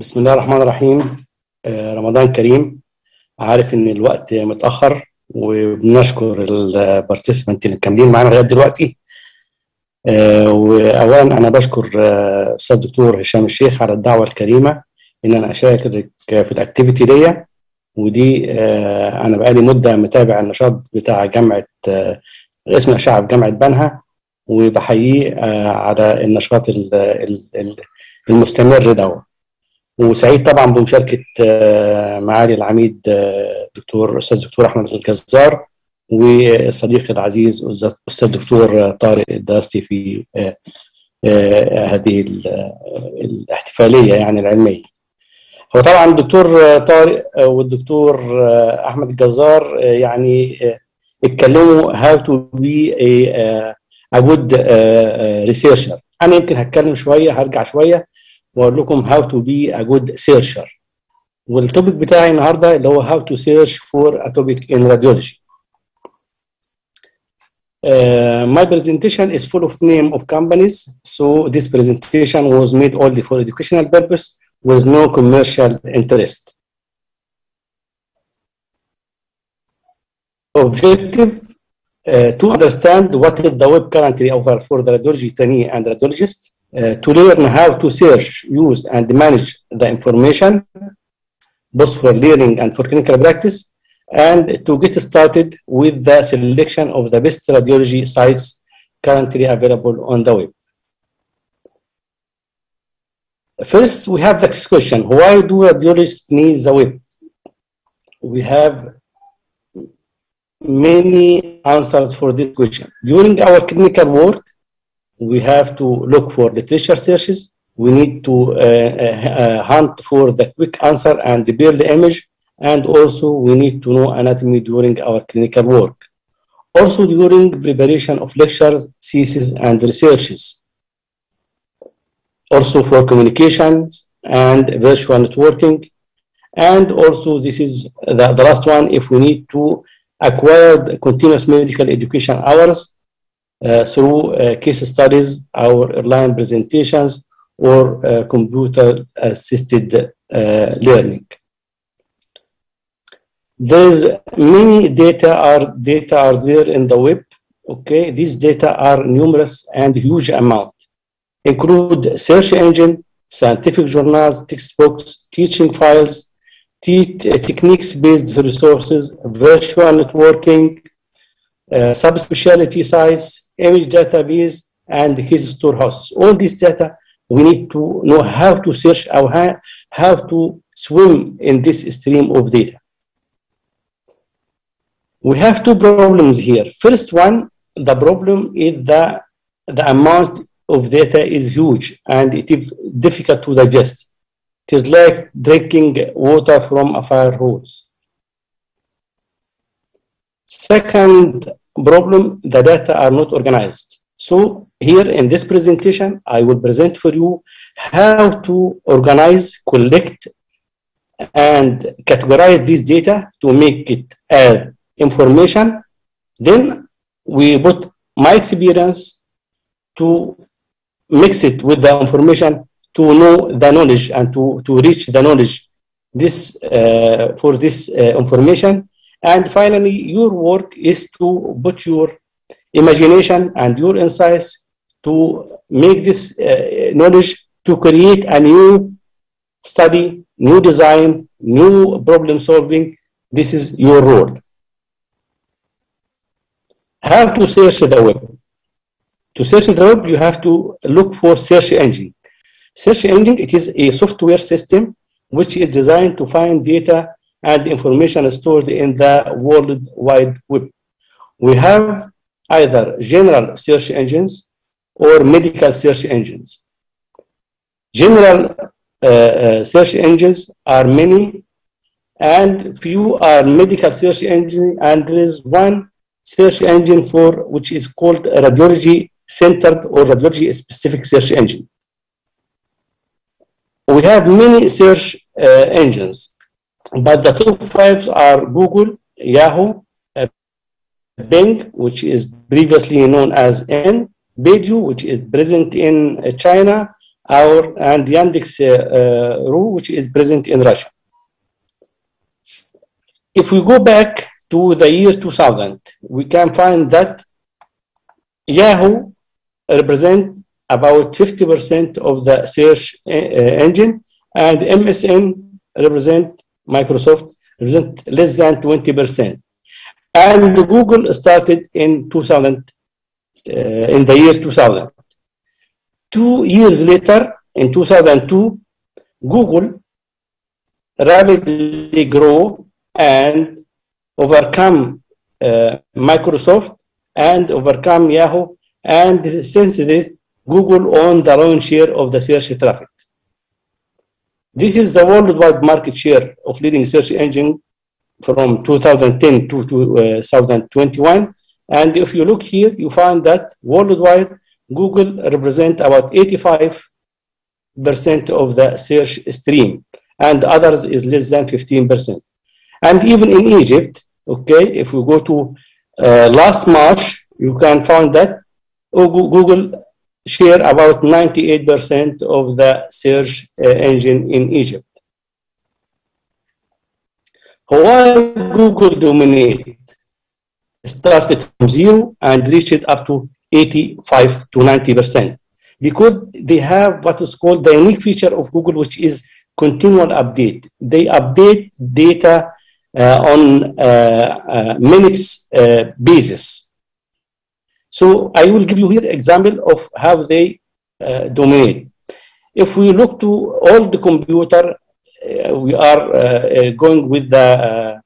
بسم الله الرحمن الرحيم. آه، رمضان كريم. عارف إن الوقت متأخر وبنشكر البارتيسيبنت اللي كاملين معانا لغاية دلوقتي. آه، واولا أنا بشكر آه، أستاذ الدكتور هشام الشيخ على الدعوة الكريمة إن أنا أشارك في الاكتيفيتي دي. ودي أنا بقالي مدة متابع النشاط بتاع جامعة اسم الاشعه جامعة بنها. وبحييه على النشاط ال- ال- ال- المستمر ده. وسعيد طبعا بمشاركة آه، معالي العميد آه، دكتور أستاذ دكتور أحمد الجزار والصديق العزيز أستاذ دكتور طارق الداستي في آه، آه، هذه ال- آه، الاحتفالية يعني العلمية. هو طبعا الدكتور طارق والدكتور آه، أحمد الجزار آه، يعني آه، اتكلموا be a, a good uh, researcher. أنا يمكن هتكلم شوية هرجع شوية واقول لكم how to be a good searcher. والتوبيك بتاعي النهارده اللي هو how to search for a topic in radiology. Uh, my presentation is full of name of companies, so this presentation was made only for educational purpose with no commercial interest. Objective uh, to understand what is the web currently offer for the radiology trainee and radiologist, uh, uh, to learn how to search, use, and manage the information, both for learning and for clinical practice, and to get started with the selection of the best radiology sites currently available on the web. First, we have the question, why do radiologists need the web? We have many answers for this question. During our clinical work, we have to look for literature searches. We need to uh, uh, hunt for the quick answer and the image. And also we need to know anatomy during our clinical work. Also during preparation of lectures, theses, and researches. Also for communications and virtual networking. And also this is the, the last one, if we need to acquire continuous medical education hours uh, through uh, case studies, our online presentations, or uh, computer assisted uh, learning. There's many data are data are there in the web. Okay, these data are numerous and huge amount. Include search engine, scientific journals, textbooks, teaching files, te- techniques-based resources, virtual networking, uh, subspecialty sites, image database, and the case storehouses. All this data, we need to know how to search or how, how to swim in this stream of data. We have two problems here. First one, the problem is that the amount of data is huge and it is difficult to digest. It is like drinking water from a fire hose. Second problem, the data are not organized. So here in this presentation, I will present for you how to organize, collect, and categorize this data to make it as information. Then we put my experience to mix it with the information to know the knowledge and to, to reach the knowledge this uh, for this uh, information and finally your work is to put your imagination and your insights to make this uh, knowledge to create a new study new design new problem solving. This is your role. How to search the web. To search the web you have to look for search engine. Search engine it is a software system which is designed to find data and information stored in the world wide web. We have either general search engines or medical search engines. General uh, uh, search engines are many and few are medical search engine and there is one search engine for which is called radiology centered or radiology specific search engine. We have many search uh, engines, but the top five are Google, Yahoo, Bing, which is previously known as N, Baidu, which is present in uh, China, our and Yandex uh, uh, which is present in Russia. If we go back to the year 2000, we can find that Yahoo represent about 50% of the search uh, engine and MSN represent Microsoft represent less than 20%. And Google started in 2000, uh, in the year 2000. Two years later, in 2002, Google rapidly grow and overcome uh, Microsoft and overcome Yahoo. And since this, Google owned the lion's share of the search traffic. This is the worldwide market share of leading search engine from 2010 to 2021. And if you look here, you find that worldwide, Google represent about 85% of the search stream, and others is less than 15%. And even in Egypt, okay, if we go to uh, last March, you can find that Google share about 98% of the search uh, engine in Egypt. Why Google dominate started from zero and reached up to 85 to 90%? Because they have what is called the unique feature of Google, which is continual update. They update data uh, on uh, uh, minutes uh, basis. So I will give you here example of how they uh, dominate. If we look to all the computer uh, we are uh, going with the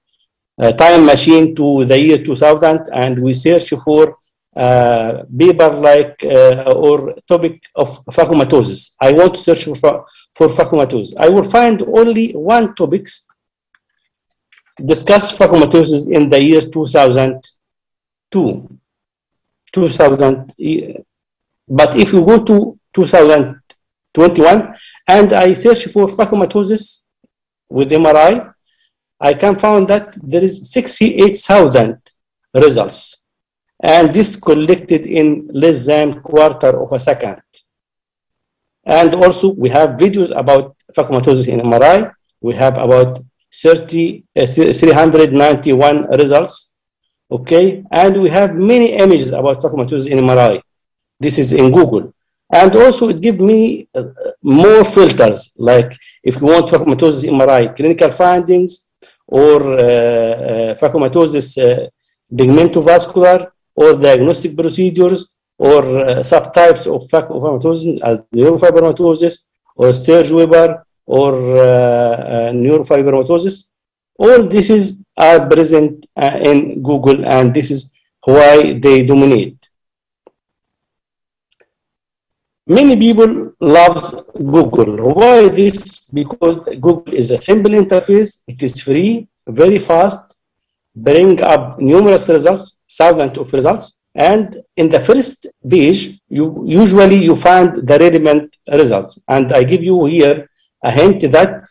uh, time machine to the year 2000 and we search for uh, paper like uh, or topic of phacomatosis. I want to search for, for phacomatosis. I will find only one topics discuss phacomatosis in the year 2002. 2000, but if you go to 2021 and I search for phacomatosis with MRI, I can find that there is 68,000 results. And this collected in less than quarter of a second. And also we have videos about phacomatosis in MRI. We have about 30, uh, 391 results. Okay. And we have many images about phacomatosis in MRI. This is in Google. And also it gives me uh, more filters, like if you want phacomatosis in MRI, clinical findings, or uh, uh, phacomatosis uh, pigmentovascular, or diagnostic procedures, or uh, subtypes of phacomatosis as neurofibromatosis, or Sturge Weber, or uh, uh, neurofibromatosis. All this is are present uh, in Google, and this is why they dominate. Many people love Google. Why this? Because Google is a simple interface. It is free, very fast, bring up numerous results, thousands of results. And in the first page, you usually you find the relevant results. And I give you here a hint that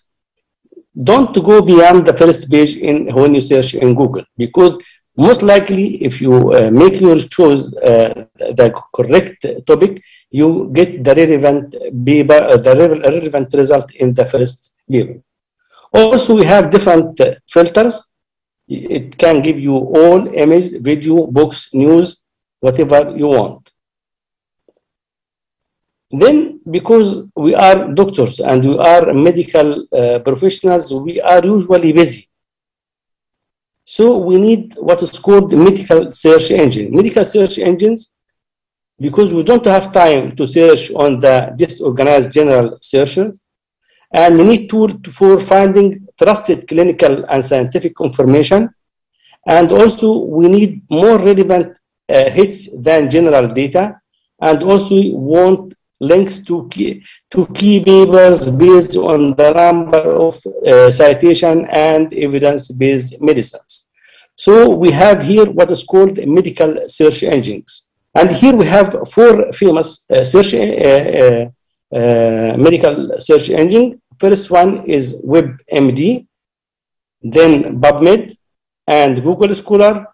don't go beyond the first page in when you search in Google because most likely if you uh, make your choice uh, the correct topic you get the relevant paper, uh, the relevant result in the first paper. Also, we have different uh, filters. It can give you all image, video, books, news, whatever you want. Then, because we are doctors and we are medical uh, professionals, we are usually busy. So we need what is called medical search engine. Medical search engines because we don't have time to search on the disorganized general searches and we need tool for finding trusted clinical and scientific information and also we need more relevant uh, hits than general data and also we want links to key, to key papers based on the number of uh, citation and evidence-based medicines. So we have here what is called medical search engines. And here we have four famous uh, search, uh, uh, uh, medical search engine. First one is WebMD, then PubMed, and Google Scholar,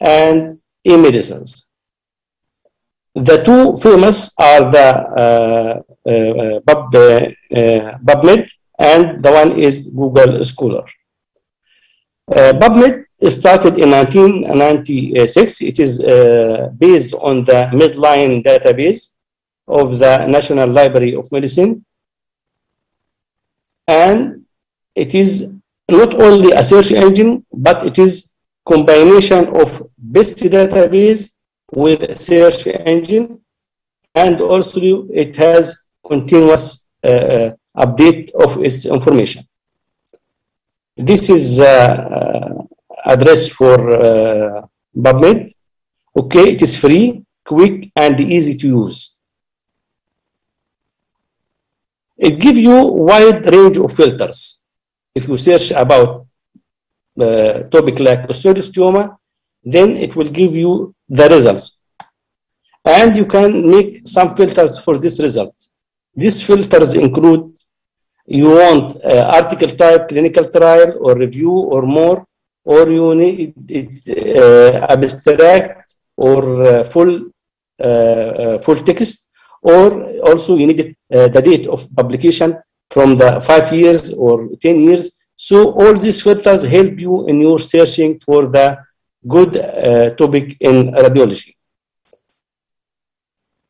and eMedicines. The two famous are the uh, uh, Pub, uh, PubMed and the one is Google Scholar. PubMed started in 1996. It is based on the Medline database of the National Library of Medicine. And it is not only a search engine, but it is combination of best database with search engine. And also it has continuous uh, update of its information. This is uh, address for uh, PubMed. Okay, it is free, quick, and easy to use. It gives you wide range of filters. If you search about uh, topic like osteoid osteoma, then it will give you the results. And you can make some filters for this result. These filters include you want uh, article type, clinical trial, or review, or more, or you need it, uh, abstract or uh, full uh, full text, or also you need the date of publication from the five years or 10 years. So all these filters help you in your searching for the good uh, topic in radiology.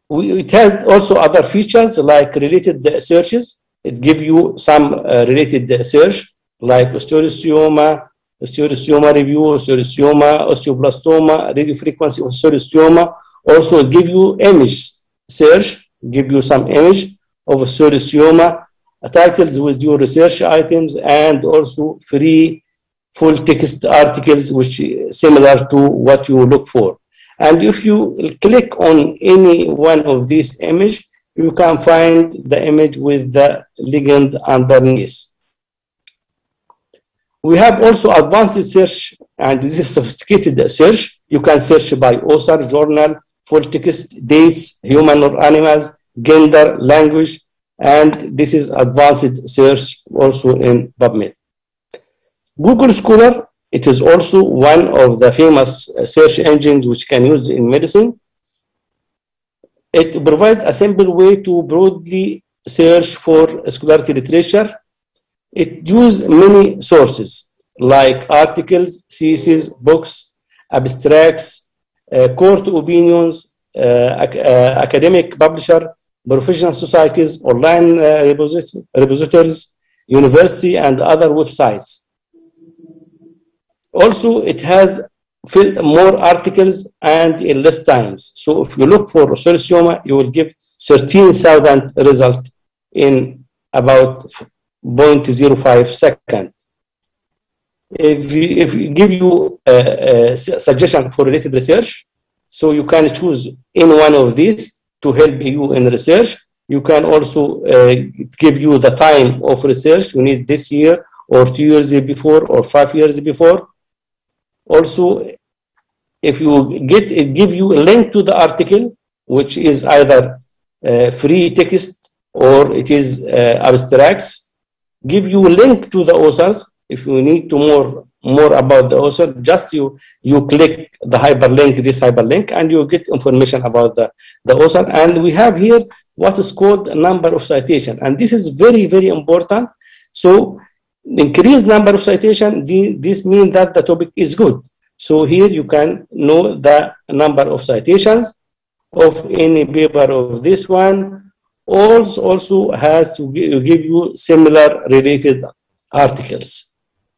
We, it has also other features like related searches. It gives you some uh, related search like osteoid osteoma, osteocytoma review, osteoid osteoma, osteoblastoma, radiofrequency of osteoid osteoma. Also give you image search, give you some image of osteoid osteoma, titles with your research items, and also free full text articles which similar to what you look for. And if you click on any one of these image, you can find the image with the ligand underneath. We have also advanced search, and this is sophisticated search. You can search by author, journal, full text, dates, human or animals, gender, language, and this is advanced search also in PubMed. Google Scholar, it is also one of the famous search engines which can use in medicine. It provides a simple way to broadly search for scholarly literature. It uses many sources like articles, theses, books, abstracts, uh, court opinions, uh, ac uh, academic publisher, professional societies, online uh, repositories, university, and other websites. Also, it has more articles and in less times. So if you look for osteoid osteoma, you will give 13,000 result in about 0.05 second. If you, if give you a, a suggestion for related research, so you can choose in one of these to help you in research. You can also uh, give you the time of research you need this year or two years before or five years before. Also, if you get it give you a link to the article, which is either uh, free text or it is uh, abstracts, give you a link to the authors. If you need to more more about the author, just you you click the hyperlink, this hyperlink, and you get information about the, the author. And we have here what is called number of citation. And this is very, very important. So increased number of citation, this means that the topic is good. So here you can know the number of citations of any paper of this one. Also, also has to give you similar related articles.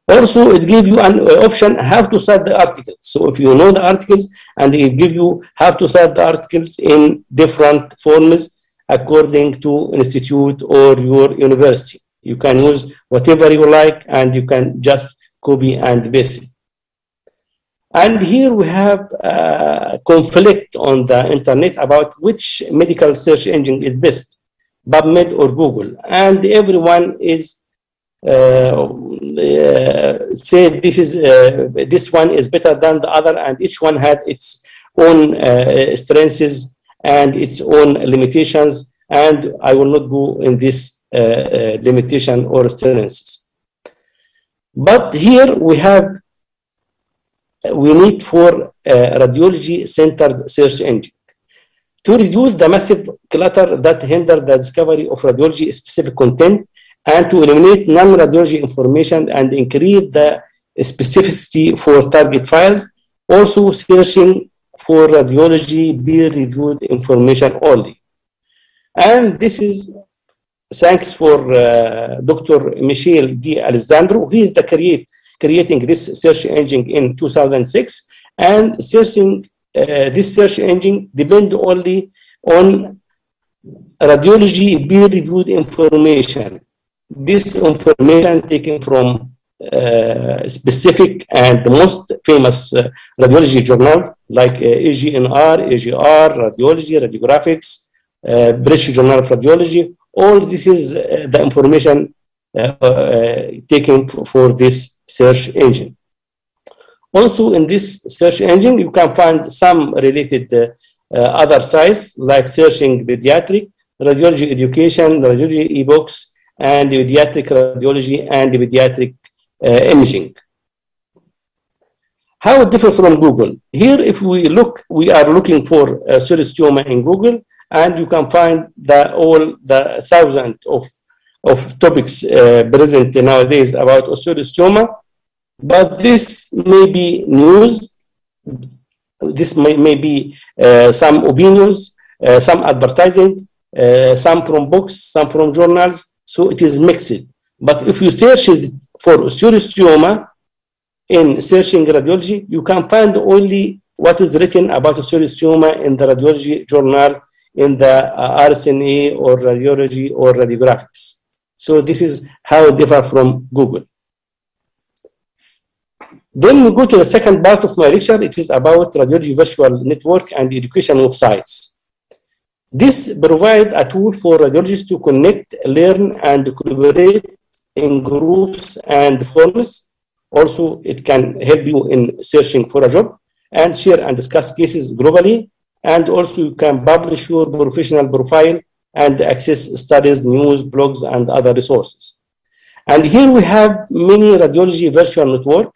Also, it gives you an uh, option how to cite the articles. So if you know the articles and it gives you how to cite the articles in different forms according to institute or your university. You can use whatever you like and you can just copy and paste. And here we have a conflict on the internet about which medical search engine is best, PubMed or Google. And everyone is uh, uh, say this is uh, this one is better than the other, and each one had its own uh, strengths and its own limitations. And I will not go in this uh, uh, Uh, uh, limitation or strengths. But here we have we need for uh, radiology centered search engine. to reduce the massive clutter that hinder the discovery of radiology specific content and to eliminate non-radiology information and increase the specificity for target files, also searching for radiology peer-reviewed information only. And this is thanks for uh, Dr. Michael D'Alessandro. He is the create, creating this search engine in 2006 and searching uh, this search engine depend only on radiology peer-reviewed information. This information taken from uh, specific and the most famous uh, radiology journal like uh, AJNR, AJR, Radiology, Radiographics, uh, British Journal of Radiology. All this is uh, the information taken for this search engine. Also, in this search engine, you can find some related uh, uh, other sites like searching pediatric, radiology education, radiology ebooks, and pediatric radiology and pediatric uh, imaging. How it differs from Google? Here, if we look, we are looking for uh, serous in Google, and you can find the, all the thousands of, of topics uh, present nowadays about osteoid osteoma but this may be news, this may, may be uh, some opinions, uh, some advertising, uh, some from books, some from journals, so it is mixed. But if you search for osteoid osteoma in searching radiology, you can find only what is written about osteoid osteoma in the radiology journal in the uh, RSNA or radiology or radiographics. So this is how it differs from Google. Then we go to the second part of my lecture. It is about radiology virtual network and education websites. This provides a tool for radiologists to connect, learn, and collaborate in groups and forums. Also, it can help you in searching for a job and share and discuss cases globally. And also, you can publish your professional profile and access studies, news, blogs, and other resources. And here we have many radiology virtual network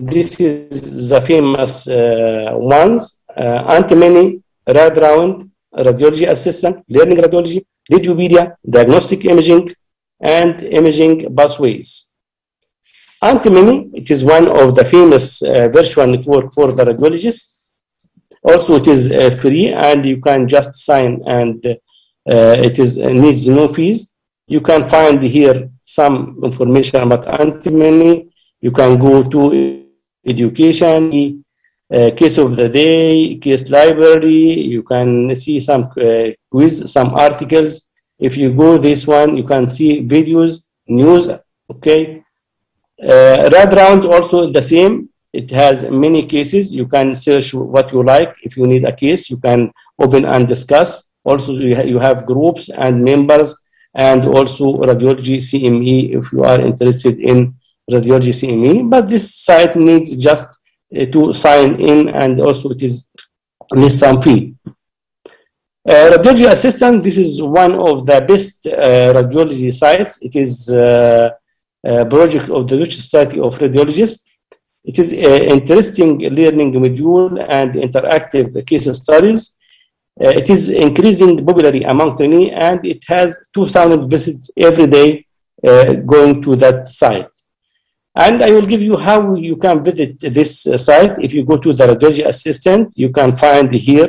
this is the famous uh, ones, uh, AuntMinnie, RadRound, Radiology Assistant, Learning Radiology, Radiopaedia, Diagnostic Imaging, and Imaging Pathways. AuntMinnie, it is one of the famous uh, virtual network for the radiologists. Also, it is uh, free and you can just sign and uh, it is uh, needs no fees. You can find here some information about AuntMinnie. You can go to education, uh, case of the day, case library. You can see some uh, quiz, some articles. If you go this one, you can see videos, news. Okay. Uh, RadRound also the same. It has many cases. You can search what you like. If you need a case, you can open and discuss. Also, you, ha you have groups and members and also radiology CME if you are interested in radiology CME, but this site needs just uh, to sign in and also it is needs some fee. Uh, radiology assistant, this is one of the best uh, radiology sites. It is a project of the Dutch Society of Radiologists. It is an interesting learning module and interactive case studies. Uh, it is increasing popularity among trainees and it has 2,000 visits every day uh, going to that site. And I will give you how you can visit this uh, site. If you go to the radiology assistant, you can find here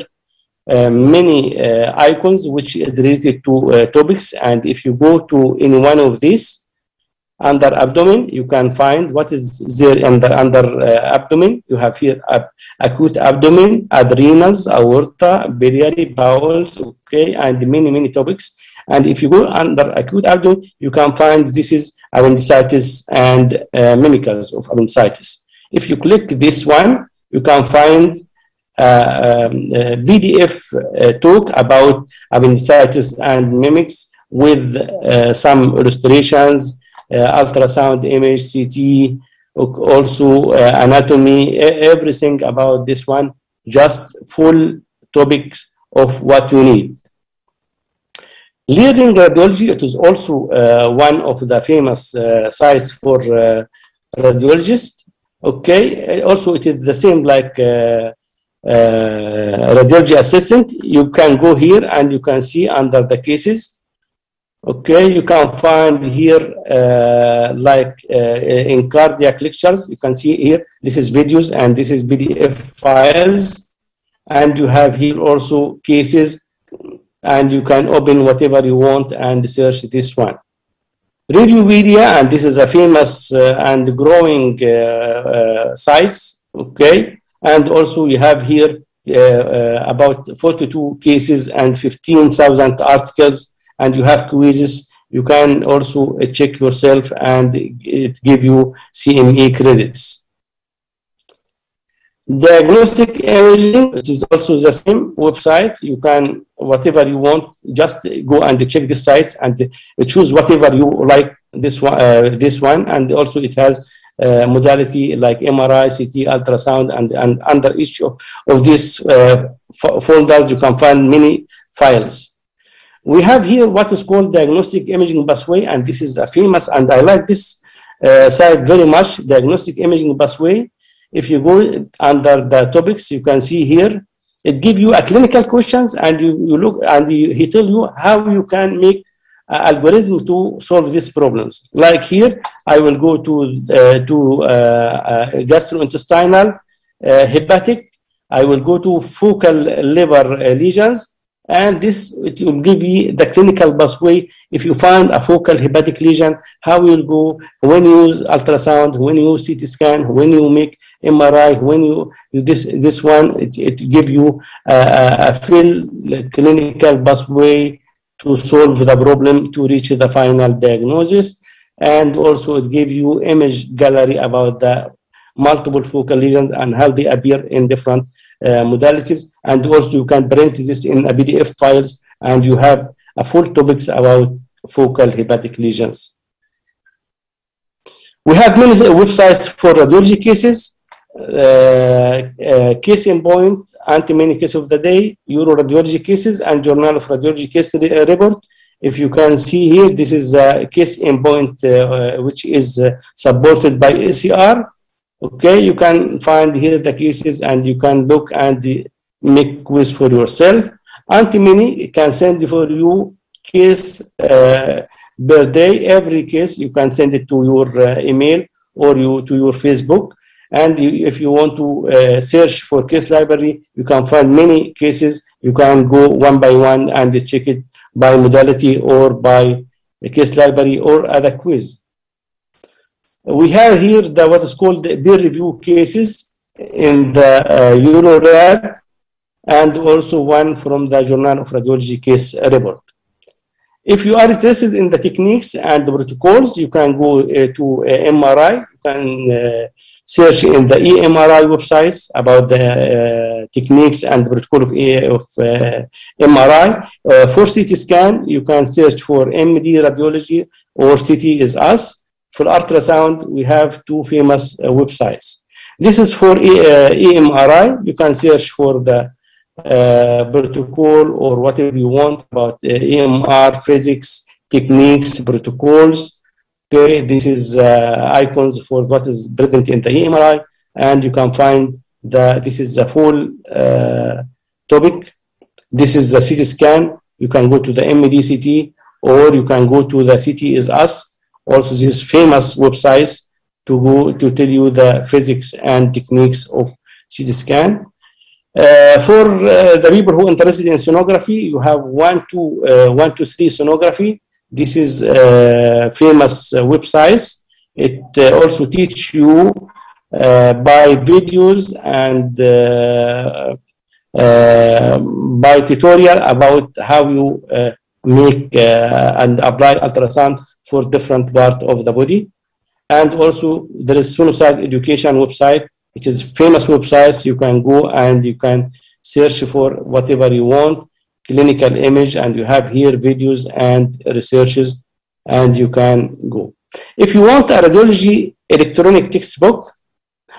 uh, many uh, icons which is related to uh, topics. And if you go to any one of these, under abdomen, you can find what is there under, under uh, abdomen. You have here acute abdomen, adrenals, aorta, biliary, bowels, okay, and many, many topics. And if you go under acute abdomen, you can find this is appendicitis and uh, mimicals of appendicitis. If you click this one, you can find uh, um, PDF uh, talk about appendicitis and mimics with uh, some illustrations, uh, ultrasound image, CT, also uh, anatomy, everything about this one, just full topics of what you need. Learning radiology, it is also uh, one of the famous uh, sites for uh, radiologists. Okay, also it is the same like uh, uh, radiology assistant, you can go here and you can see under the cases. Okay, you can find here uh, like uh, in cardiac lectures, you can see here, this is videos and this is PDF files. And you have here also cases and you can open whatever you want and search this one. Radiopaedia, and this is a famous uh, and growing uh, uh, sites, okay? And also we have here uh, about 42 cases and 15,000 articles and you have quizzes. You can also check yourself and it give you CME credits. Diagnostic imaging, which is also the same website. You can, whatever you want, just go and check the sites and choose whatever you like this one, uh, this one. And also it has uh, modality like MRI, CT, ultrasound, and, and under each of, of these uh, folders, you can find many files. We have here what is called diagnostic imaging pathway, and this is a famous, and I like this uh, site very much, diagnostic imaging pathway. If you go under the topics, you can see here, it gives you a clinical questions and you, you look and you, he tell you how you can make algorithm to solve these problems. Like here, I will go to, uh, to uh, uh, gastrointestinal, uh, hepatic, I will go to focal liver lesions, and this it will give you the clinical pathway. If you find a focal hepatic lesion, how you go when you use ultrasound, when you use CT scan, when you make MRI, when you this this one, it, it give you a, a full clinical pathway to solve the problem to reach the final diagnosis. And also it gives you image gallery about the multiple focal lesions and how they appear in different modalities. And also you can print this in a PDF files and you have a full topics about focal hepatic lesions. We have many websites for radiology cases. Uh, uh, case in point, AuntMinnie case of the day, Euro radiology cases, and Journal of Radiology case uh, report. If you can see here, this is a case in point uh, which is uh, supported by ACR. Okay, you can find here the cases and you can look and make quiz for yourself. AuntMinnie can send for you case uh, per day. Every case you can send it to your uh, email or you to your Facebook. And if you want to uh, search for case library, you can find many cases. You can go one by one and check it by modality or by case library or other quiz. We have here the, what is called peer review cases in the uh, EuroRad and also one from the Journal of Radiology case report. If you are interested in the techniques and the protocols, you can go uh, to uh, MRI. You can uh, search in the EMRI websites about the uh, techniques and the protocol of, of uh, MRI. Uh, for CT scan, you can search for MD radiology or CT is us. For ultrasound, we have two famous websites. This is for EMRI. You can search for the uh, protocol or whatever you want about uh, EMR physics, techniques, protocols. Okay, this is uh, icons for what is present in the EMRI, and you can find the this is the full uh, topic. This is the CT scan. You can go to the MDCT or you can go to the CT is us. Also, these famous websites to go to tell you the physics and techniques of CT scan. Uh, for uh, the people who are interested in sonography, you have one, two, uh, one, two, three sonography. This is uh, famous uh, websites. It uh, also teach you by videos and by tutorial about how you make and apply ultrasound for different part of the body. And also there is Sonosite education website which is famous websites. You can go and you can search for whatever you want, clinical image, and you have here videos and researches, and you can go. If you want a radiology electronic textbook,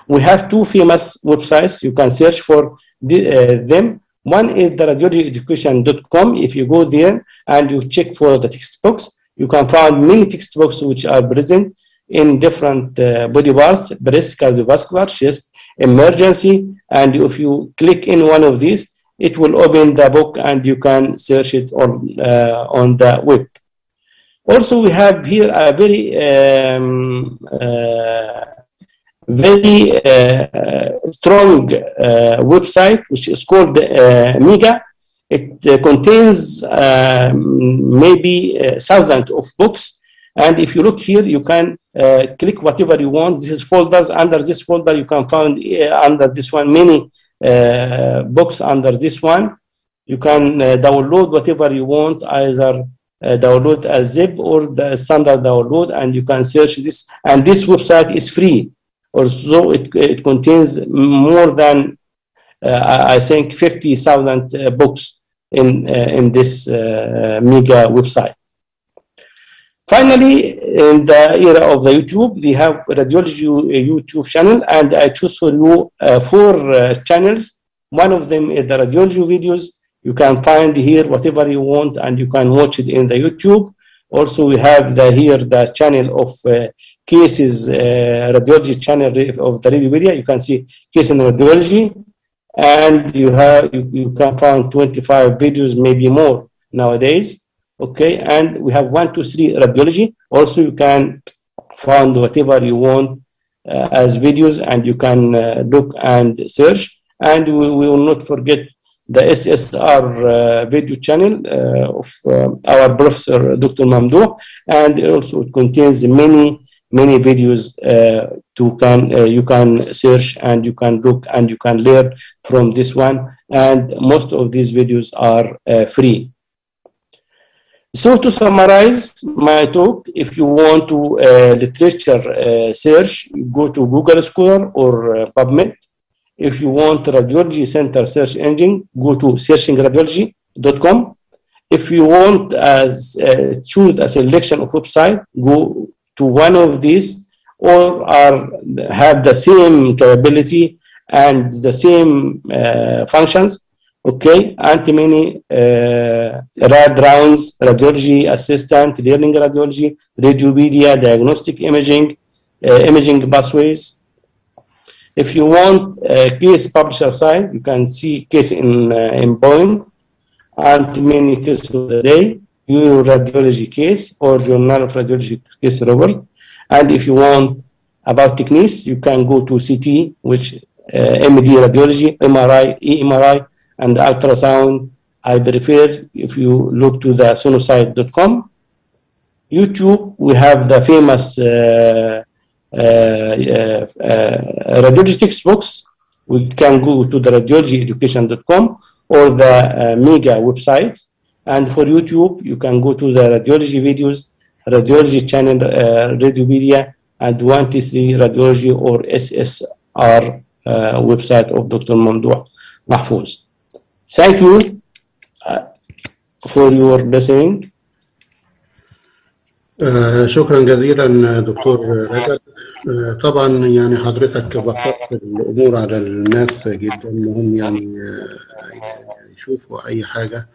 we have two famous websites. You can search for the, uh, them. One is the radiologyeducation.com. If you go there and you check for the textbooks, you can find many textbooks which are present in different uh, body parts, breast, cardiovascular, chest, emergency. And if you click in one of these, it will open the book and you can search it on, uh, on the web. Also, we have here a very, um, uh, very uh, strong uh, website, which is called uh, MEGA. It contains maybe thousands of books. And if you look here, you can click whatever you want. This is folders. Under this folder, you can find under this one many books under this one. You can download whatever you want, either uh, download a zip or the standard download and you can search this and this website is free also it, it contains more than uh, i think 50000 uh, books in uh, in this uh, mega website. Finally in the era of the youtube we have radiology uh, youtube channel and i choose for you four channels. One of them is the radiology videos. You can find here whatever you want and you can watch it in the YouTube. Also, we have the here the channel of uh, cases, uh, radiology channel of the radio media. You can see case in radiology and you have you, you can find 25 videos, maybe more nowadays. Okay, and we have one, two, three radiology. Also, you can find whatever you want uh, as videos and you can look and search. And we, we will not forget the SSR uh, video channel uh, of uh, our professor Dr. Mamdouh, and also it contains many many videos to can you can search and you can look and you can learn from this one. And most of these videos are free. So to summarize my talk, if you want to uh, literature uh, search, go to Google Scholar or uh, PubMed. If you want radiology center search engine, go to searchingradiology.com. If you want as uh, choose a selection of website, go to one of these or are have the same capability and the same uh, functions. Okay, AuntMinnie uh, rad rounds, radiology assistant, learning radiology, radiopaedia, diagnostic imaging, imaging pathways, if you want a case publisher site, you can see case in, uh, in Boeing and many cases of the day, your radiology case or journal of radiology case report. And if you want about techniques, you can go to CT, which uh, MD radiology, MRI, EMRI, and ultrasound. I prefer if you look to the sonosite.com. YouTube, we have the famous uh, uh, uh, uh, radiology textbooks, we can go to the radiologyeducation.com or the MEGA website. And for YouTube, you can go to the radiology videos, radiology channel, Radiopaedia, and 1T3 Radiology or SSR website of Dr. Mamdouh. Mahfouz. Thank you for your listening. شكرا جزيلا دكتور طبعا يعني حضرتك بسطت الأمور على الناس جدا مهم يعني آه يشوفوا أي حاجة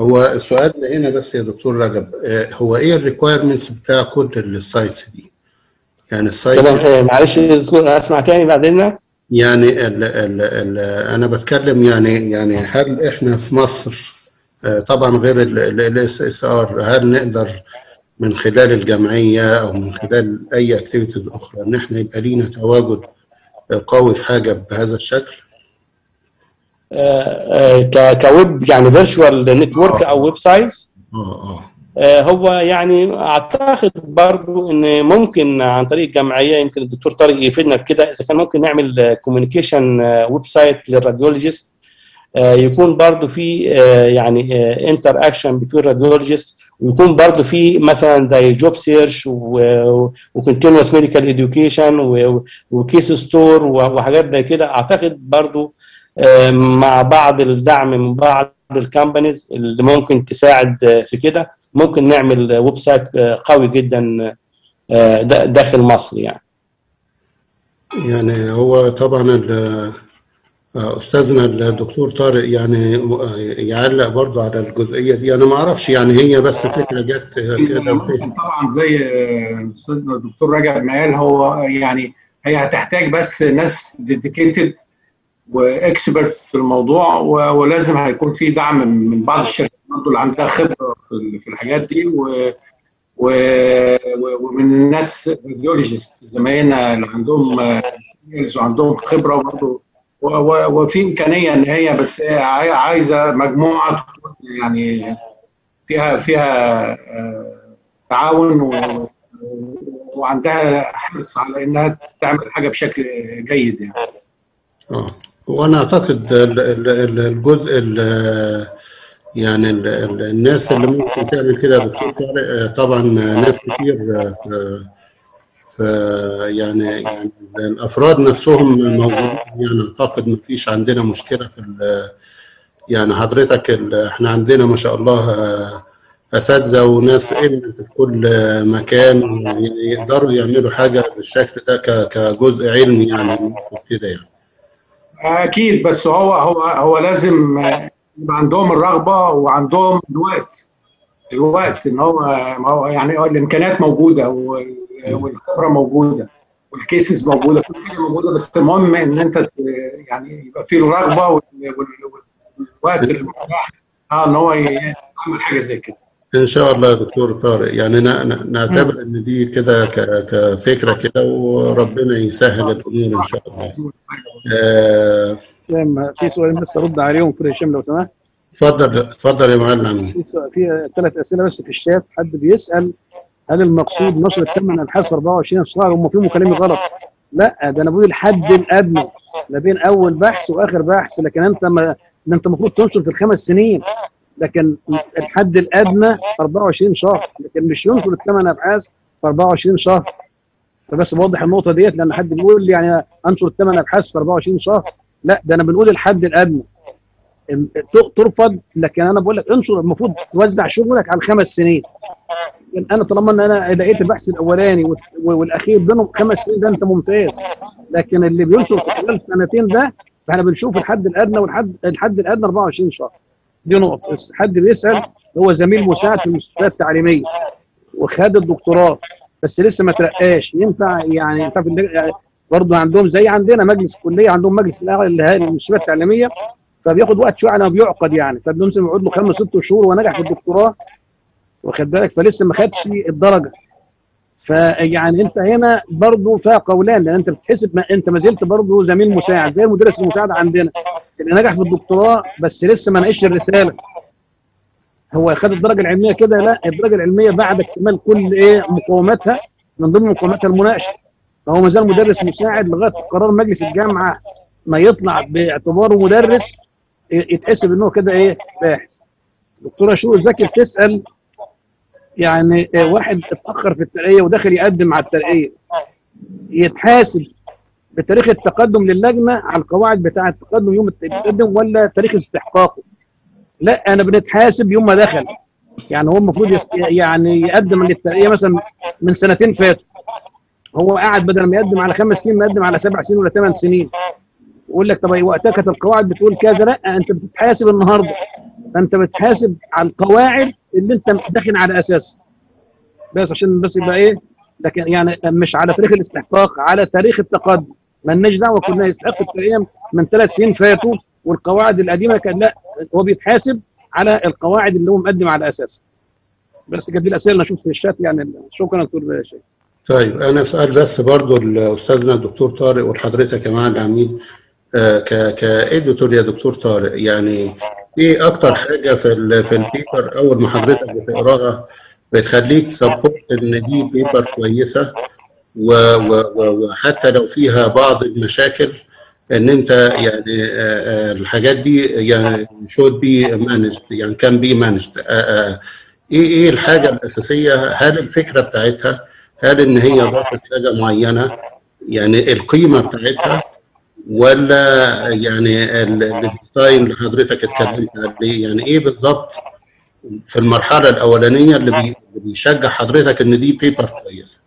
هو السؤال هنا بس يا دكتور رجب هو إيه الريكوايرمنتس بتاع كل السايتس دي؟ يعني السايتس طبعا معلش أسمع تاني بعدين يعني ال ال ال أنا بتكلم يعني يعني هل إحنا في مصر طبعا غير الاس إس آر هل نقدر من خلال الجمعية أو من خلال أي اكتيفيتيز أخرى. ان إحنا يبقى لينا تواجد قوي في حاجة بهذا الشكل؟ كويب يعني فيرتشوال نتورك أو ويب سايتس آه آه. هو يعني أعتقد برضو إن ممكن عن طريق الجمعية يمكن الدكتور طارق يفيدنا كده إذا كان ممكن نعمل كوميونيكيشن ويب سايت للراديولوجيست يكون برضو في يعني انتر اكشن بين راديولوجيست ويكون برضو في مثلا زي جوب سيرش وكونتينوس ميديكال اديوكيشن وكيس ستور وحاجات زي كده. أعتقد برضو مع بعض الدعم من بعض الكامبانيز اللي ممكن تساعد في كده ممكن نعمل ويب سايت قوي جدا داخل مصر يعني. يعني هو طبعا أستاذنا الدكتور طارق يعني يعلق برضو على الجزئية دي. أنا ما أعرفش يعني هي بس فكرة جت كده. طبعا زي أستاذنا الدكتور رجب ما قال هو يعني هي هتحتاج بس ناس ديديكيتد واكسبرتس في الموضوع ولازم هيكون في دعم من بعض الشركات برضه اللي عندها خبرة في الحاجات دي و ومن الناس راديولوجيست زمايلنا اللي عندهم وعندهم خبرة برضه وفي إمكانية ان هي بس عايزة مجموعة يعني فيها فيها تعاون وعندها حرص على إنها تعمل حاجة بشكل جيد يعني. آه وأنا أعتقد الجزء يعني الناس اللي ممكن تعمل كده دكتور طارق طبعا ناس كتير في يعني يعني الأفراد نفسهم موجودين يعني أعتقد ما فيش عندنا مشكلة في يعني حضرتك إحنا عندنا ما شاء الله أساتذة وناس ايمنت في كل مكان يعني يقدروا يعملوا حاجة بالشكل ده كجزء علمي يعني كده يعني. أكيد بس هو هو هو لازم يبقى عندهم الرغبة وعندهم الوقت الوقت إن هو هو يعني الإمكانيات موجودة والخبرة موجودة والكيسز موجودة كل حاجة موجودة بس المهم إن أنت يعني يبقى في الرغبة والوقت المتاح إن هو يعمل حاجة زي كده. إن شاء الله يا دكتور طارق. يعني نعتبر إن دي كده كفكرة كده وربنا يسهل الأمور إن شاء الله. آه. في سؤالين بس أرد عليهم في هشام لو سمحت. اتفضل اتفضل يا معلم في في ثلاث أسئلة بس في الشات. حد بيسأل هل المقصود نشر الثمان ابحاث في 24 شهر هم فيهم كلامي غلط؟ لا ده أنا بقول الحد الأدنى ما بين أول بحث وآخر بحث لكن أنت ما أنت المفروض تنشر في الخمس سنين لكن الحد الأدنى 24 شهر لكن مش ينشر الثمان ابحاث في 24 شهر. فبس بوضح النقطة ديت لأن حد بيقول لي يعني أنشر الثمان ابحاث في 24 شهر. لا ده أنا بنقول الحد الأدنى. ترفض لكن أنا بقول لك انشر المفروض توزع شغلك على الخمس سنين. أنا طالما إن أنا لقيت البحث الأولاني والأخير بينهم خمس سنين ده أنت ممتاز. لكن اللي بينشر خلال سنتين ده فإحنا بنشوف الحد الأدنى والحد الحد الأدنى 24 شهر. دي نقطة. حد بيسأل هو زميل مساعد في المستشفيات التعليمية وخد الدكتوراه بس لسه ما ترقاش. ينفع يعني انت برضه عندهم زي عندنا مجلس كليه عندهم مجلس الاعلى للمستشفيات التعليمية فبياخد وقت شوية على ما بيعقد يعني. فبنمسك يقعد له خمس ست شهور ونجح في الدكتوراه. واخد بالك؟ فلسه ما خدش الدرجة. فيعني انت هنا برضه فيها قولان لأن انت بتحسب ما انت ما زلت برضه زميل مساعد زي المدرس المساعد عندنا. اللي نجح في الدكتوراه بس لسه ما ناقش الرسالة. هو خد الدرجة العلمية كده؟ لا الدرجة العلمية بعد اكتمال كل إيه مقوماتها من ضمن مقوماتها المناقشة. فهو ما زال مدرس مساعد لغاية قرار مجلس الجامعة ما يطلع باعتباره مدرس يتحسب إنه كده إيه باحث. دكتورة شو زكي بتسال يعني واحد اتأخر في الترقية وداخل يقدم على الترقية. يتحاسب بتاريخ التقدم للجنة على القواعد بتاعة التقدم يوم التقدم ولا تاريخ استحقاقه. لا أنا بنتحاسب يوم ما دخل. يعني هو المفروض. يعني يقدم للترقية مثلا من سنتين فاتوا. هو قاعد بدل ما يقدم على خمس سنين مقدم على سبع سنين ولا ثمان سنين. يقول لك طب وقتها كانت القواعد بتقول كذا. لا أنت بتتحاسب النهارده. فانت بتحاسب على القواعد اللي انت داخل على اساسها بس عشان بس يبقى إيه؟ لكن يعني مش على تاريخ الاستحقاق على تاريخ التقدم. مالناش دعوة كنا يستحق الترقيه من ثلاث سنين فاتوا والقواعد القديمة كان لا. هو بيتحاسب على القواعد اللي هو مقدم على اساسها بس كانت دي الأسئلة اللي أشوف في الشات يعني. شكرا دكتور شيخ طيب أنا سؤال بس برضو لأستاذنا الدكتور طارق ولحضرتك يا معالي العميد كاديتور يا دكتور طارق. يعني إيه أكتر حاجة في في البيبر أول ما حضرتك بتقراها بتخليك سبورت إن دي بيبر كويسة؟ وحتى لو فيها بعض المشاكل إن أنت يعني الحاجات دي يعني شود بي مانجد يعني كان بي مانجد إيه إيه الحاجة الأساسية؟ هل الفكرة بتاعتها؟ هل إن هي ضافت حاجة معينة؟ يعني القيمة بتاعتها؟ ولا يعني الديزاين اللي حضرتك اتكلمت عليه؟ يعني إيه بالظبط في المرحلة الأولانية اللي, بي اللي بيشجع حضرتك إن دي بيبر كويسة؟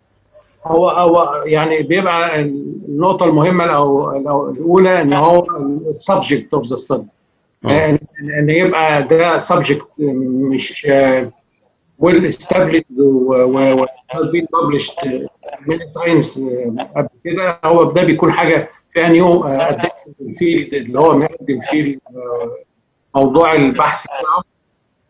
هو هو يعني بيبقى النقطة المهمة أو أو الأولى إن هو السبجكت أوف ذا ستادي آه. ان يبقى ده سبجكت مش ويل established و many times قبل كده. هو ده بيكون حاجة فيها نيو الفيلد اللي هو مقدم فيه موضوع البحث بتاعه.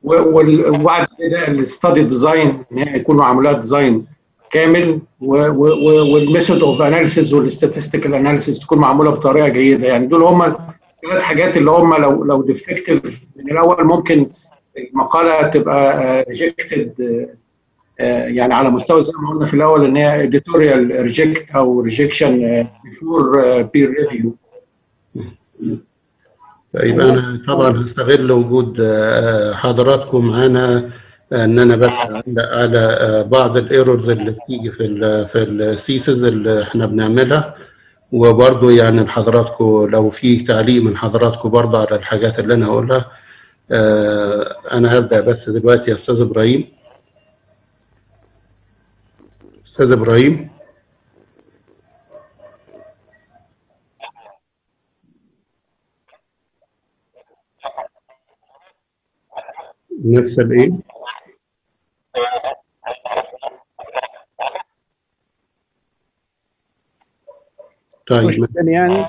وبعد كده الستادي ديزاين إن هي يكون معمولها ديزاين كامل. والميثود اوف اناليسيز والستاتستيكال اناليسيز تكون معمولة بطريقة جيدة. يعني دول هم الثلاث حاجات اللي هم لو لو ديفكتيف من الأول ممكن المقالة تبقى ريجكتد يعني على مستوى زي ما قلنا في الأول إن هي اديتوريال ريجكت أو ريجكشن بيفور بير ريفيو طيب أنا طبعا هستغل وجود آه، حضراتكم معانا إن أنا بس على آه، بعض الإيرورز اللي بتيجي في ال في السيسز اللي إحنا بنعملها. وبرضه يعني لحضراتكم لو في تعليق من حضراتكم برضه على الحاجات اللي أنا هقولها آه، أنا هبدأ بس دلوقتي يا أستاذ إبراهيم. أستاذ إبراهيم. نفس الايه طيب يعني؟